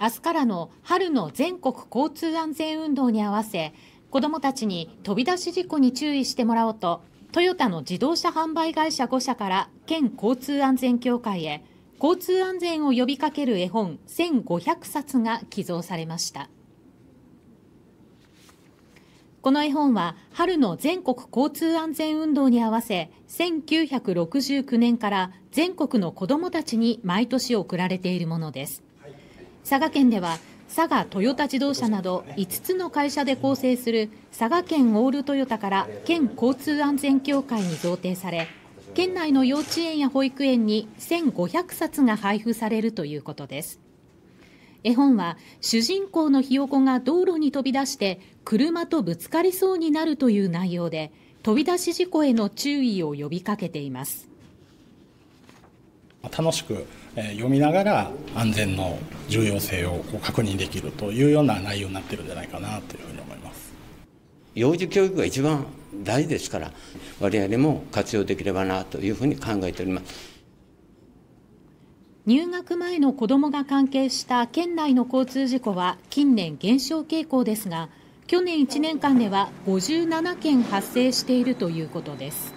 明日からの春の全国交通安全運動に合わせ子どもたちに飛び出し事故に注意してもらおうとトヨタの自動車販売会社5社から県交通安全協会へ交通安全を呼びかける絵本1500冊が寄贈されました。この絵本は春の全国交通安全運動に合わせ1969年から全国の子どもたちに毎年贈られているものです。佐賀県では佐賀トヨタ自動車など5つの会社で構成する佐賀県オールトヨタから県交通安全協会に贈呈され県内の幼稚園や保育園に1500冊が配布されるということです。絵本は主人公のひよこが道路に飛び出して車とぶつかりそうになるという内容で飛び出し事故への注意を呼びかけています。楽しく読みながら安全の重要性を確認できるというような内容になってるんじゃないかなというふうに思います。幼児教育が一番大事ですから我々も活用できればなというふうに考えております。入学前の子どもが関係した県内の交通事故は近年減少傾向ですが去年1年間では57件発生しているということです